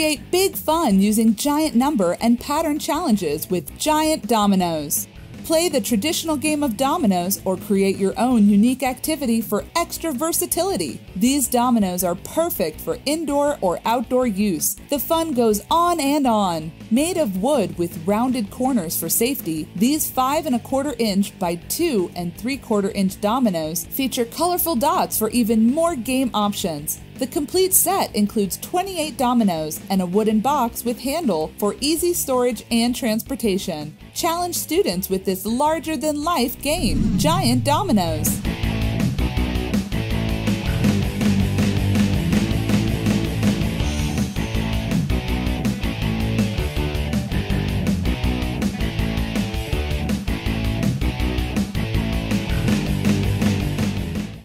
Create big fun using giant number and pattern challenges with Giant Dominoes. Play the traditional game of dominoes or create your own unique activity for extra versatility. These dominoes are perfect for indoor or outdoor use. The fun goes on and on. Made of wood with rounded corners for safety, these 5 and a quarter inch by 2 and 3 quarter inch dominoes feature colorful dots for even more game options. The complete set includes 28 dominoes and a wooden box with handle for easy storage and transportation. Challenge students with this larger than life game, Giant Dominoes.